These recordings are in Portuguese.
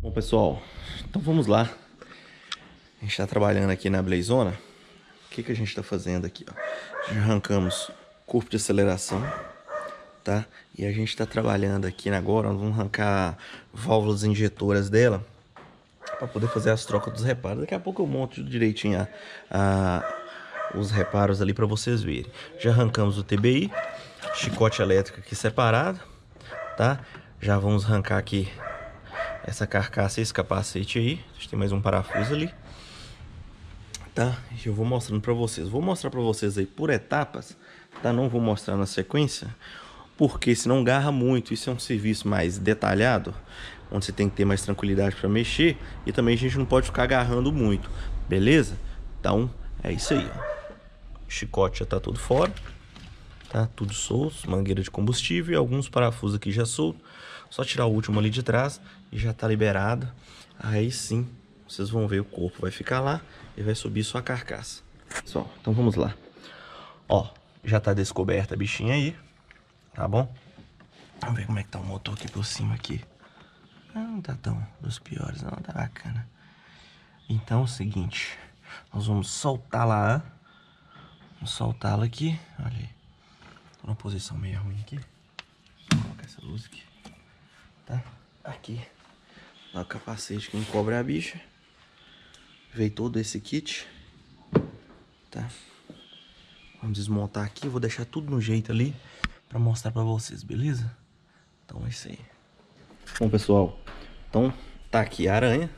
Bom pessoal, então vamos lá. A gente está trabalhando aqui na Blazona. O que, que a gente está fazendo aqui? Ó? Já arrancamos corpo de aceleração, tá? E a gente está trabalhando aqui agora, vamos arrancar válvulas injetoras dela para poder fazer as trocas dos reparos. Daqui a pouco eu monto direitinho a, a, os reparos ali para vocês verem. Já arrancamos o TBI, chicote elétrico aqui separado, tá? Já vamos arrancar aqui essa carcaça, esse capacete aí. Tem mais um parafuso ali. Tá? Eu vou mostrando para vocês. Vou mostrar para vocês aí por etapas, tá? Não vou mostrar na sequência, porque senão garra muito. Isso é um serviço mais detalhado, onde você tem que ter mais tranquilidade para mexer e também a gente não pode ficar agarrando muito, beleza? Então, é isso aí, ó. O chicote já tá tudo fora, tá? Tudo solto, mangueira de combustível e alguns parafusos aqui já soltos. Só tirar o último ali de trás e já tá liberado. Aí sim, vocês vão ver o corpo vai ficar lá e vai subir sua carcaça. Pessoal, então vamos lá. Ó, já tá descoberta a bichinha aí, tá bom? Vamos ver como é que tá o motor aqui por cima aqui. Não tá tão dos piores, não, tá bacana. Então é o seguinte, nós vamos soltar lá, vamos soltá-la aqui, olha aí. Tô numa posição meio ruim aqui. Vou colocar essa luz aqui, tá? Aqui, dá o capacete que encobre a bicha. Veio todo esse kit, tá? Vamos desmontar aqui, vou deixar tudo no jeito ali pra mostrar pra vocês, beleza? Então é isso aí. Bom, pessoal, então tá aqui a aranha,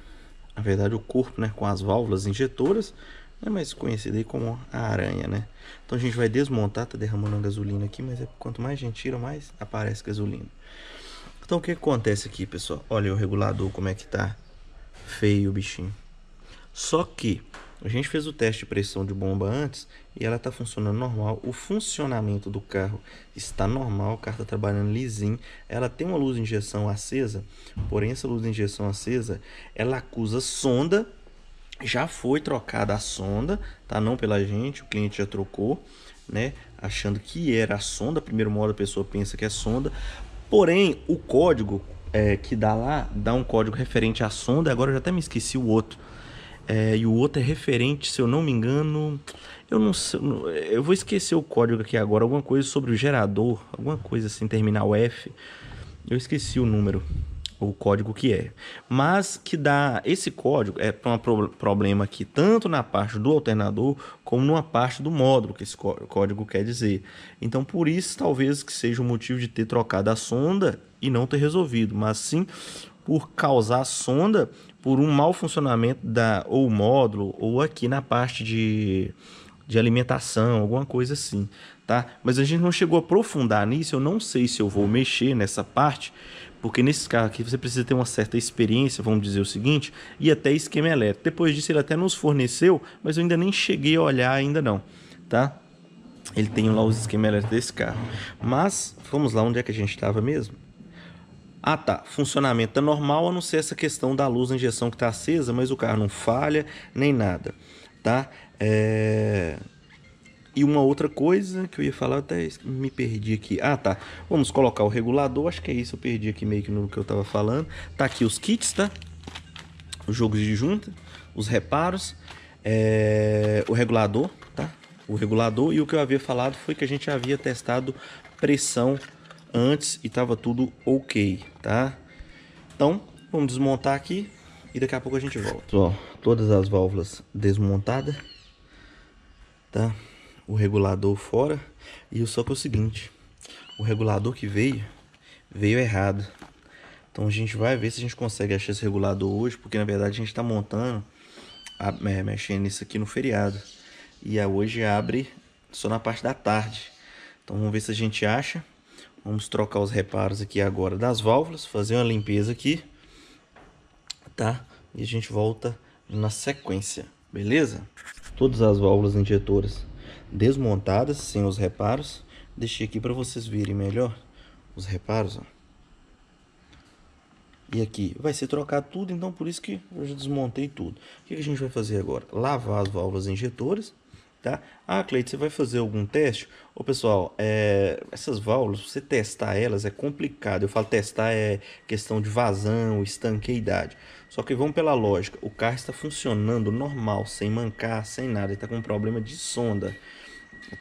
na verdade o corpo, né, com as válvulas injetoras, é mais conhecido aí como a aranha, né? Então a gente vai desmontar, tá derramando gasolina aqui, mas é, quanto mais a gente tira, mais aparece gasolina. Então o que acontece aqui, pessoal? Olha o regulador como é que tá feio o bichinho. Só que a gente fez o teste de pressão de bomba antes e ela está funcionando normal. O funcionamento do carro está normal, o carro está trabalhando lisinho. Ela tem uma luz de injeção acesa, porém essa luz de injeção acesa, ela acusa sonda. Já foi trocada a sonda, tá? Não pela gente, o cliente já trocou, né? Achando que era a sonda. Primeiro modo a pessoa pensa que é sonda. Porém, o código é, que dá lá, dá um código referente à sonda. Agora eu já até me esqueci o outro é, e o outro é referente, se eu não me engano, eu não sei, eu vou esquecer o código aqui agora, alguma coisa sobre o gerador, alguma coisa assim, terminal F. Eu esqueci o número, o código que é. Mas que dá esse código é para um pro, problema aqui tanto na parte do alternador como numa parte do módulo que esse código quer dizer. Então por isso talvez que seja o motivo de ter trocado a sonda e não ter resolvido, mas sim por causar sonda por um mau funcionamento da ou módulo ou aqui na parte de, de alimentação, alguma coisa assim, tá? Mas a gente não chegou a aprofundar nisso, eu não sei se eu vou mexer nessa parte, porque nesses carros aqui você precisa ter uma certa experiência, vamos dizer o seguinte, e até esquema elétrico. Depois disso ele até nos forneceu, mas eu ainda nem cheguei a olhar ainda não, tá? Ele tem lá os esquemas elétricos desse carro. Mas, vamos lá, onde é que a gente estava mesmo? Ah tá, funcionamento tá normal, a não ser essa questão da luz da injeção que está acesa, mas o carro não falha, nem nada, tá? É... E uma outra coisa que eu ia falar, até me perdi aqui. Ah tá, vamos colocar o regulador, acho que é isso, eu perdi aqui meio que no que eu estava falando. Tá aqui os kits, tá? Os jogos de junta, os reparos, é... o regulador, tá? O regulador e o que eu havia falado foi que a gente havia testado pressão antes e estava tudo ok, tá? Então, vamos desmontar aqui e daqui a pouco a gente volta. Ó, todas as válvulas desmontadas, tá? O regulador fora e só que é o seguinte, o regulador que veio, veio errado. Então a gente vai ver se a gente consegue achar esse regulador hoje, porque na verdade a gente está montando, a, é, mexendo nisso aqui no feriado. E a hoje abre só na parte da tarde. Então vamos ver se a gente acha. Vamos trocar os reparos aqui agora das válvulas, fazer uma limpeza aqui, tá? E a gente volta na sequência, beleza? Todas as válvulas injetoras desmontadas, sem os reparos. Deixei aqui para vocês verem melhor os reparos, ó. E aqui vai ser trocado tudo, então por isso que eu já desmontei tudo. O que a gente vai fazer agora? Lavar as válvulas injetoras, tá? Ah, Cleide, você vai fazer algum teste? Ô, pessoal, é, essas válvulas, você testar elas é complicado. Eu falo testar é questão de vazão, estanqueidade. Só que vamos pela lógica, o carro está funcionando normal, sem mancar, sem nada, ele está com um problema de sonda,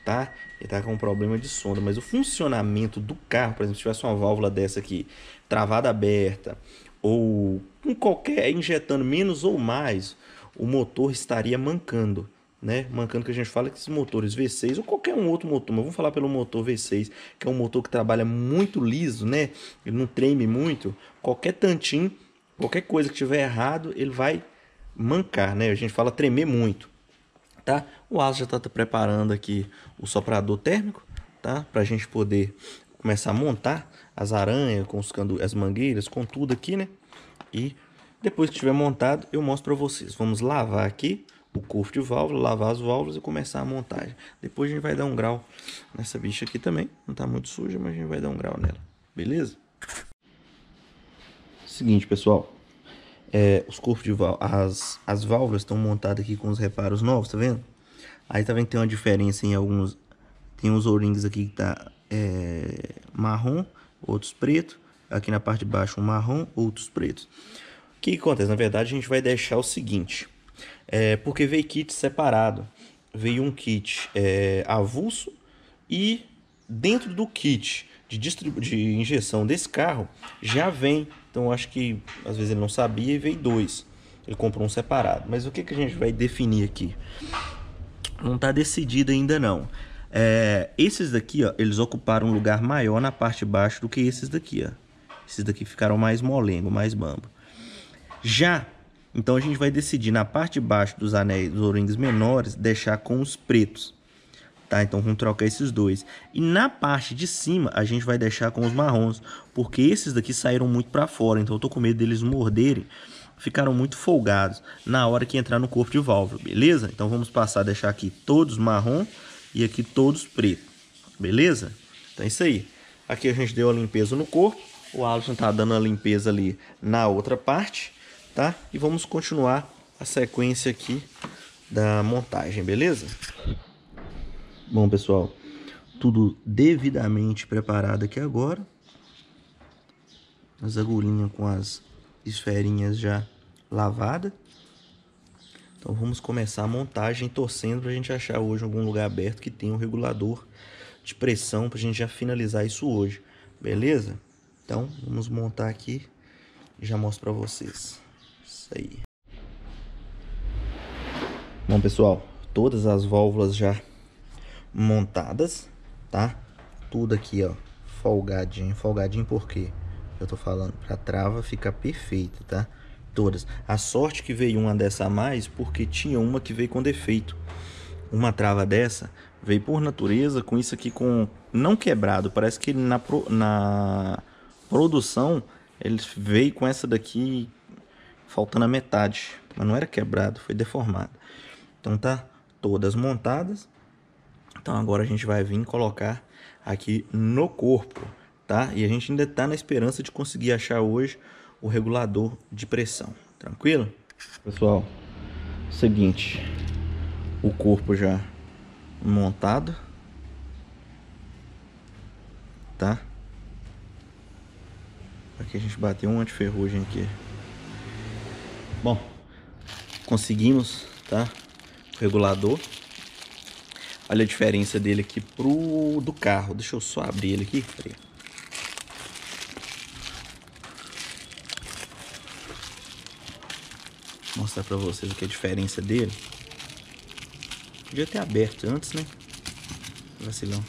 tá? Ele está com um problema de sonda, mas o funcionamento do carro, por exemplo, se tivesse uma válvula dessa aqui, travada aberta, ou com qualquer, injetando menos ou mais, o motor estaria mancando né? Mancando que a gente fala que esses motores V6 ou qualquer um outro motor, mas vamos falar pelo motor V6, que é um motor que trabalha muito liso, né? Ele não treme muito. Qualquer tantinho, qualquer coisa que tiver errado, ele vai mancar, né? A gente fala tremer muito, tá? O Asa já está preparando aqui o soprador térmico, tá? Para a gente poder começar a montar as aranhas com as mangueiras, com tudo aqui, né? E depois que tiver montado, eu mostro para vocês. Vamos lavar aqui o corpo de válvula, lavar as válvulas e começar a montagem. Depois a gente vai dar um grau nessa bicha aqui também. Não está muito suja, mas a gente vai dar um grau nela. Beleza? Seguinte, pessoal. É, os corpos de as, as válvulas estão montadas aqui com os reparos novos, tá vendo? Aí tá vendo que tem uma diferença em alguns... Tem uns o-rings aqui que tá é, marrom, outros preto. Aqui na parte de baixo um marrom, outros pretos. O que, que acontece? Na verdade, a gente vai deixar o seguinte é, porque veio kit separado. Veio um kit é, avulso e dentro do kit de, de injeção desse carro já vem. Então acho que às vezes ele não sabia e veio dois. Ele comprou um separado. Mas o que, que a gente vai definir aqui? Não está decidido ainda não. É, esses daqui, ó, eles ocuparam um lugar maior na parte de baixo do que esses daqui, ó. Esses daqui ficaram mais molengo, mais bambo. Já então a gente vai decidir na parte de baixo dos anéis, dos ourinhos menores, deixar com os pretos. Tá? Então vamos trocar esses dois. E na parte de cima a gente vai deixar com os marrons, porque esses daqui saíram muito para fora, então eu tô com medo deles morderem. Ficaram muito folgados na hora que entrar no corpo de válvula, beleza? Então vamos passar a deixar aqui todos marrom e aqui todos preto, beleza? Então é isso aí. Aqui a gente deu a limpeza no corpo, o Alisson tá dando a limpeza ali na outra parte tá? E vamos continuar a sequência aqui da montagem, beleza? Bom, pessoal, tudo devidamente preparado aqui agora. As agulhinhas com as esferinhas já lavadas. Então vamos começar a montagem torcendo para a gente achar hoje algum lugar aberto que tenha um regulador de pressão para a gente já finalizar isso hoje, beleza? Então vamos montar aqui e já mostro para vocês. Isso aí. Bom, pessoal, todas as válvulas já montadas, tá? Tudo aqui, ó, folgadinho. Folgadinho por quê? Eu tô falando pra trava ficar perfeita, tá? Todas. A sorte que veio uma dessa a mais, porque tinha uma que veio com defeito. Uma trava dessa veio por natureza com isso aqui com não quebrado. Parece que na, pro, na produção ele veio com essa daqui faltando a metade, mas não era quebrado, foi deformado. Então tá todas montadas. Então agora a gente vai vir colocar aqui no corpo, tá? E a gente ainda tá na esperança de conseguir achar hoje o regulador de pressão, tranquilo? Pessoal, seguinte, o corpo já montado, tá? Aqui a gente bateu um antiferrugem aqui. Bom, conseguimos, tá? O regulador. Olha a diferença dele aqui pro do carro. Deixa eu só abrir ele aqui. Peraí. Mostrar pra vocês o que é a diferença dele. Podia ter aberto antes, né? Vacilão.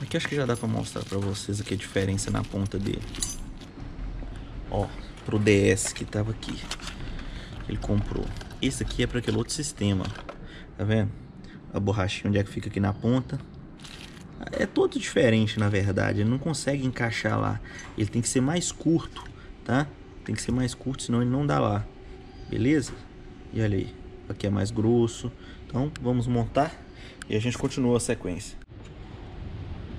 Aqui acho que já dá pra mostrar pra vocês aqui a diferença na ponta dele. Ó, pro DS que tava aqui. Ele comprou. Esse aqui é para aquele outro sistema. Tá vendo? A borrachinha onde é que fica aqui na ponta. É todo diferente, na verdade. Ele não consegue encaixar lá. Ele tem que ser mais curto, tá? Tem que ser mais curto, senão ele não dá lá. Beleza? E olha aí. Aqui é mais grosso. Então, vamos montar e a gente continua a sequência.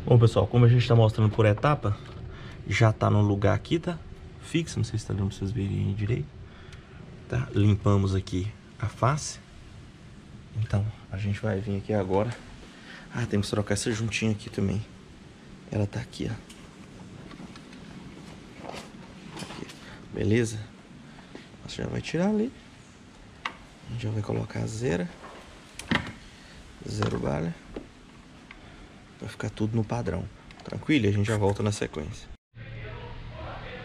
Bom, pessoal, como a gente está mostrando por etapa, já tá no lugar aqui, tá? fixa, não sei se está dando para vocês verem direito. Tá? Limpamos aqui a face. Então, a gente vai vir aqui agora. Ah, temos que trocar essa juntinha aqui também. Ela tá aqui, ó. Aqui. Beleza? Você já vai tirar ali. A gente já vai colocar zero. Zero bala. Vai ficar tudo no padrão. Tranquilo? A gente já volta na sequência.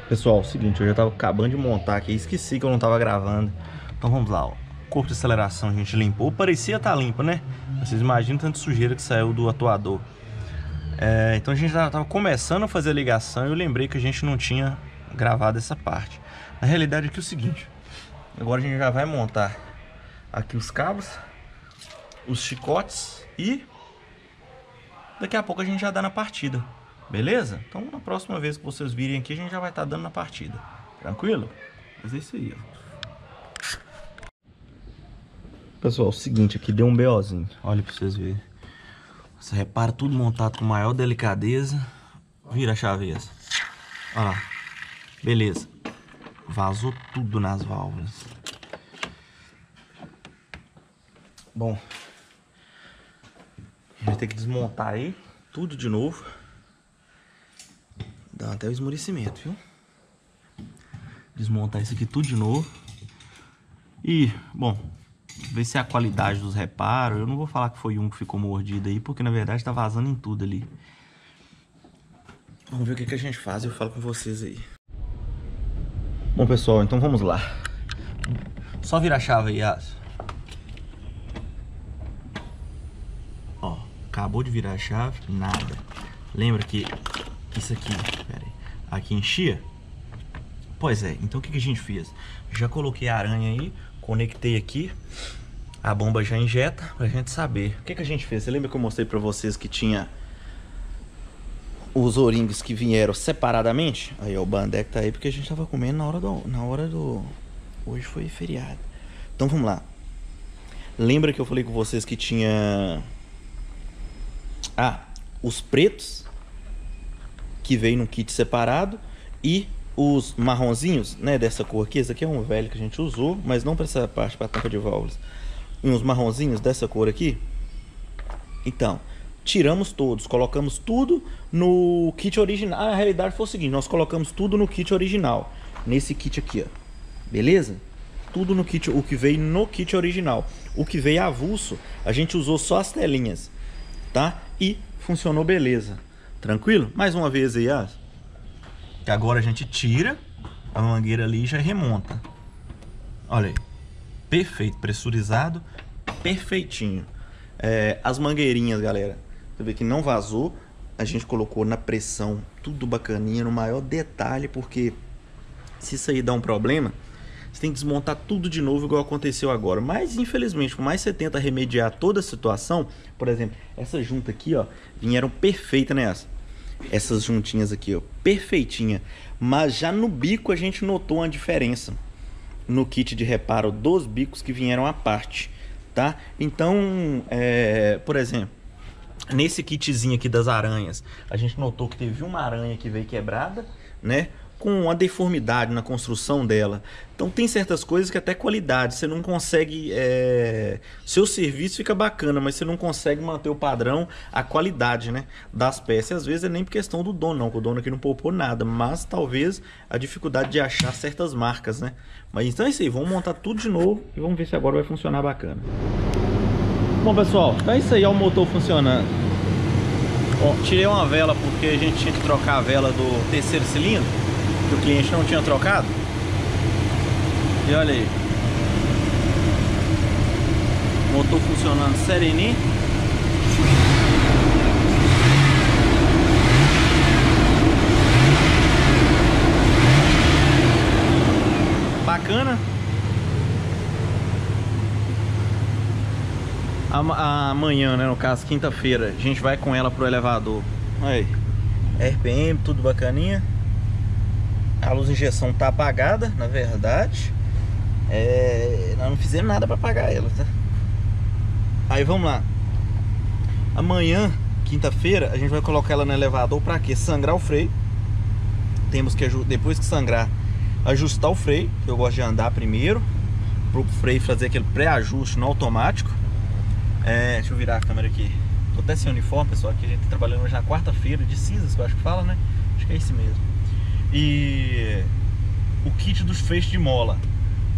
Pessoal, é o seguinte, eu já tava acabando de montar aqui, esqueci que eu não tava gravando. Então vamos lá, ó. Corpo de aceleração a gente limpou, parecia estar tá limpo, né? Vocês imaginam tanto sujeira que saiu do atuador. É, então a gente já tava começando a fazer a ligação e eu lembrei que a gente não tinha gravado essa parte. Na realidade aqui é o seguinte, agora a gente já vai montar aqui os cabos, os chicotes e daqui a pouco a gente já dá na partida. Beleza? Então na próxima vez que vocês virem aqui, a gente já vai estar tá dando na partida. Tranquilo? Mas é isso aí, ó. Pessoal, o seguinte, aqui deu um BOzinho. Olha pra vocês verem. Você repara tudo montado com maior delicadeza. Vira a chaveza. Olha lá. Beleza. Vazou tudo nas válvulas. Bom. A gente vai ter que desmontar aí tudo de novo. Dá até o esmorecimento, viu? Desmontar isso aqui tudo de novo. E, bom, ver se é a qualidade dos reparos. Eu não vou falar que foi um que ficou mordido aí, porque na verdade tá vazando em tudo ali. Vamos ver o que, que a gente faz e eu falo com vocês aí. Bom, pessoal, então vamos lá. Só virar a chave aí. Ó, acabou de virar a chave, nada. Lembra que isso aqui, pera aí, aqui enchia? Pois é, então o que, que a gente fez? Já coloquei a aranha aí, conectei aqui, a bomba já injeta pra gente saber. O que, que a gente fez? Você lembra que eu mostrei pra vocês que tinha os oringues que vieram separadamente? Aí ó, o Bandec tá aí porque a gente tava comendo na hora do... Na hora do... Hoje foi feriado. Então vamos lá. Lembra que eu falei com vocês que tinha... Ah, os pretos que veio num kit separado e os marronzinhos, né, dessa cor aqui, esse aqui é um velho que a gente usou, mas não para essa parte, para tampa de válvulas. E uns marronzinhos dessa cor aqui. Então, tiramos todos, colocamos tudo no kit original. Ah, a realidade foi o seguinte, nós colocamos tudo no kit original, nesse kit aqui, ó. Beleza? Tudo no kit, o que veio no kit original. O que veio avulso, a gente usou só as telinhas, tá? E funcionou beleza. Tranquilo? Mais uma vez aí, ó. Que agora a gente tira a mangueira ali e já remonta. Olha aí. Perfeito, pressurizado, perfeitinho. É, as mangueirinhas, galera, você vê que não vazou. A gente colocou na pressão, tudo bacaninha, no maior detalhe, porque se isso aí dá um problema, você tem que desmontar tudo de novo, igual aconteceu agora. Mas, infelizmente, por mais você tenta remediar toda a situação, por exemplo, essa junta aqui, ó, vieram perfeita nessa essas juntinhas aqui, ó, perfeitinha. Mas já no bico a gente notou uma diferença no kit de reparo dos bicos que vieram à parte, tá? Então, é, por exemplo, nesse kitzinho aqui das aranhas, a gente notou que teve uma aranha que veio quebrada, né? Com uma deformidade na construção dela. Então tem certas coisas que até qualidade você não consegue. É... Seu serviço fica bacana, mas você não consegue manter o padrão, a qualidade, né, das peças. às vezes é nem por questão do dono, não, que o dono aqui não poupou nada, mas talvez a dificuldade de achar certas marcas, né? Mas então é isso aí, vamos montar tudo de novo e vamos ver se agora vai funcionar bacana. Bom pessoal, então é isso aí, ó, o motor funcionando. Bom, tirei uma vela porque a gente tinha que trocar a vela do terceiro cilindro que o cliente não tinha trocado. E olha aí. Motor funcionando sereninho. Bacana. Amanhã, né, no caso, quinta-feira, a gente vai com ela pro elevador. Aí. RPM, tudo bacaninha. A luz de injeção tá apagada, na verdade. É, nós não fizemos nada para apagar ela, tá? Aí vamos lá. Amanhã, quinta-feira, a gente vai colocar ela no elevador para quê? Sangrar o freio. Temos que, depois que sangrar, ajustar o freio. Eu gosto de andar primeiro. Pro freio fazer aquele pré-ajuste no automático. É, deixa eu virar a câmera aqui. Tô até sem uniforme, pessoal, aqui a gente tá trabalhando hoje na quarta-feira de cinzas, que eu acho que fala, né? Acho que é esse mesmo. E o kit dos feixes de mola.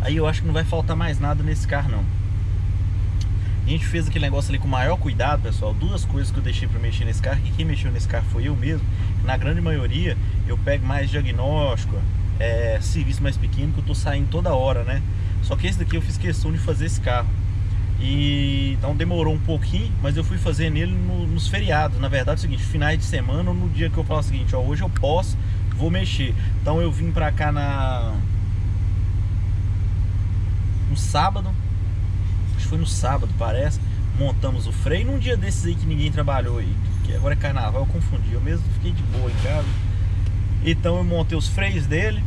Aí eu acho que não vai faltar mais nada nesse carro, não. A gente fez aquele negócio ali com o maior cuidado, pessoal. Duas coisas que eu deixei para mexer nesse carro, que quem mexeu nesse carro foi eu mesmo. Na grande maioria, eu pego mais diagnóstico, é, serviço mais pequeno, que eu tô saindo toda hora, né? Só que esse daqui eu fiz questão de fazer esse carro. E então demorou um pouquinho, mas eu fui fazer nele no, nos feriados. Na verdade, é o seguinte, finais de semana, no dia que eu falo o seguinte, ó, hoje eu posso, vou mexer. Então eu vim pra cá na no sábado, acho que foi no sábado, parece. Montamos o freio num dia desses aí que ninguém trabalhou aí, que agora é carnaval, eu confundi. Eu mesmo fiquei de boa em casa. Então eu montei os freios dele,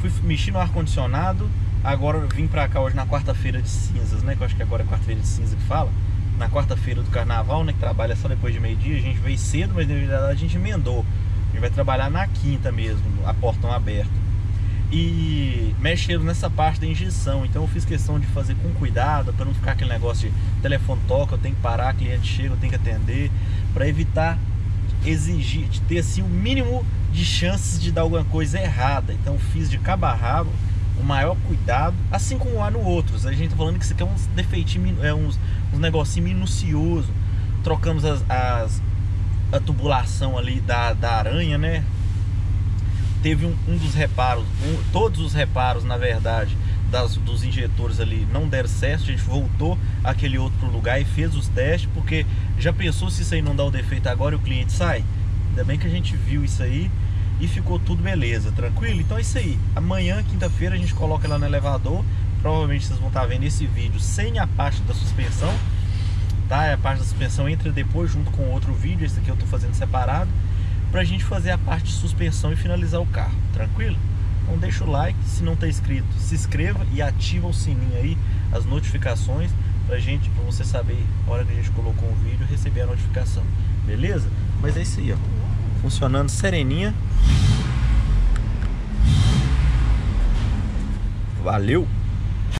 fui mexer no ar condicionado Agora vim pra cá hoje na quarta-feira de cinzas, né? Que eu acho que agora é quarta-feira de cinza que fala. Na quarta-feira do carnaval, né? Que trabalha só depois de meio-dia. A gente veio cedo, mas na verdade a gente emendou. Gente vai trabalhar na quinta mesmo, a portão aberto. E mexeram nessa parte da injeção. Então eu fiz questão de fazer com cuidado, para não ficar aquele negócio de telefone toca, eu tenho que parar, cliente chega, eu tenho que atender, para evitar exigir, de ter assim o mínimo de chances de dar alguma coisa errada. Então fiz de cabo a rabo o maior cuidado, assim como há no outros. A gente tá falando que isso aqui é uns defeitinhos, é uns, uns negocinho minucioso. Trocamos as, as, a tubulação ali da, da aranha, né? Teve um, um dos reparos, um, todos os reparos, na verdade, das, dos injetores ali não deram certo. A gente voltou aquele outro lugar e fez os testes, porque já pensou se isso aí não dá o defeito agora e o cliente sai? Ainda bem que a gente viu isso aí e ficou tudo beleza, tranquilo? Então é isso aí. Amanhã, quinta-feira, a gente coloca ela no elevador. Provavelmente vocês vão estar vendo esse vídeo sem a parte da suspensão. Tá? A parte da suspensão entra depois junto com outro vídeo. Esse aqui eu estou fazendo separado. Pra gente fazer a parte de suspensão e finalizar o carro, tranquilo? Então deixa o like, se não está inscrito, se inscreva e ativa o sininho aí, as notificações pra gente, pra você saber a hora que a gente colocou um vídeo receber a notificação, beleza? Mas é isso aí, ó funcionando sereninha. Valeu!